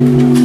you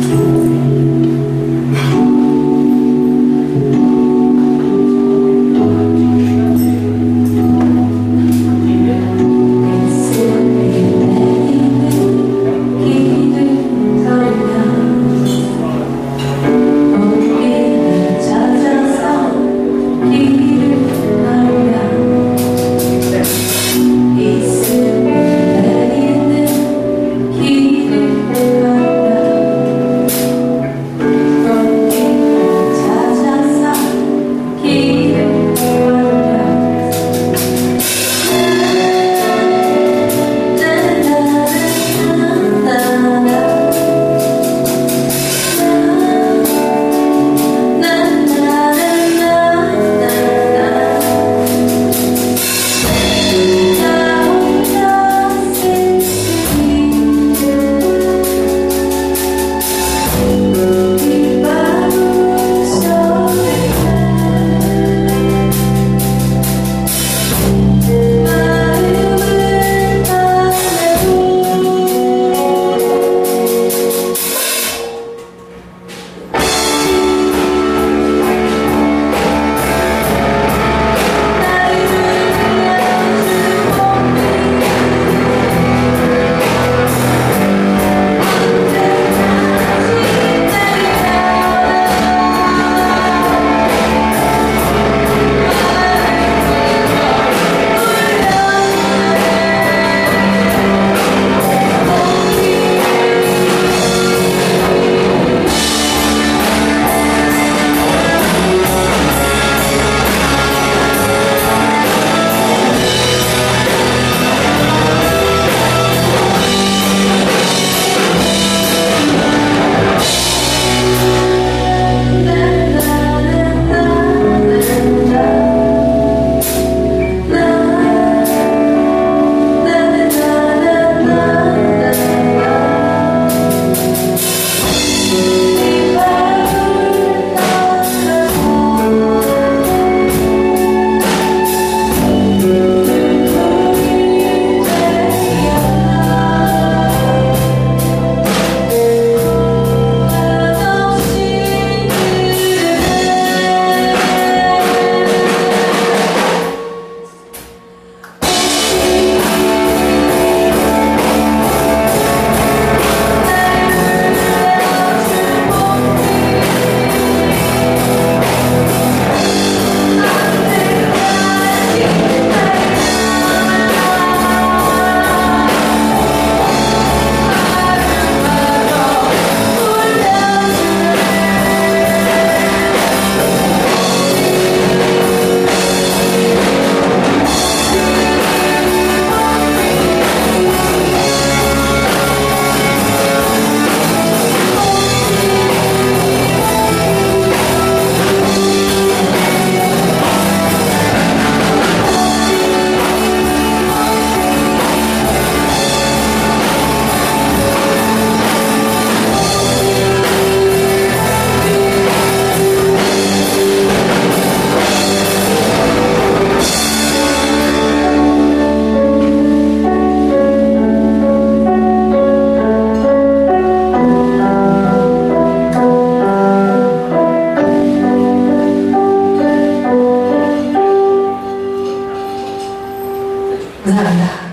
Nanda.